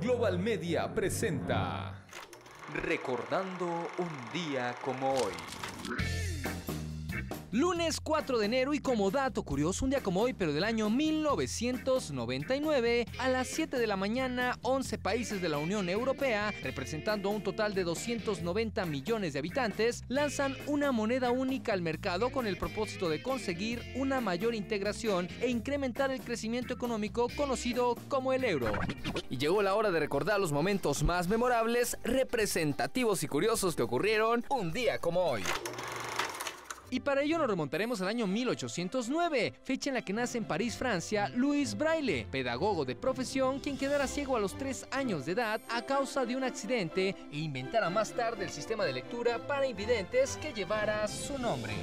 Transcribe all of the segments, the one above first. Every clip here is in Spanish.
Global Media presenta Recordando un día como hoy. Lunes 4 de enero y como dato curioso, un día como hoy, pero del año 1999, a las 7 de la mañana, 11 países de la Unión Europea, representando a un total de 290 millones de habitantes, lanzan una moneda única al mercado con el propósito de conseguir una mayor integración e incrementar el crecimiento económico conocido como el euro. Y llegó la hora de recordar los momentos más memorables, representativos y curiosos que ocurrieron un día como hoy. Y para ello nos remontaremos al año 1809, fecha en la que nace en París, Francia, Louis Braille, pedagogo de profesión, quien quedara ciego a los 3 años de edad a causa de un accidente e inventara más tarde el sistema de lectura para invidentes que llevara su nombre.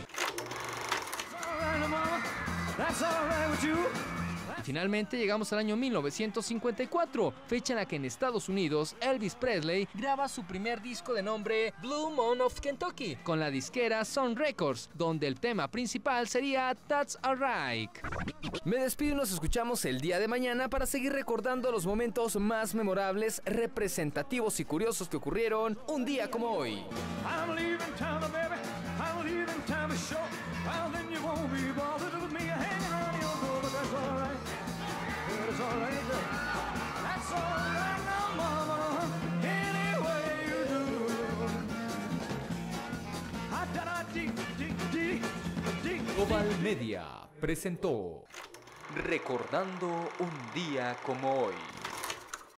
Finalmente llegamos al año 1954, fecha en la que en Estados Unidos Elvis Presley graba su primer disco de nombre Blue Moon of Kentucky con la disquera Sun Records, donde el tema principal sería That's Alright. Me despido y nos escuchamos el día de mañana para seguir recordando los momentos más memorables, representativos y curiosos que ocurrieron un día como hoy. Global Media presentó Recordando un día como hoy.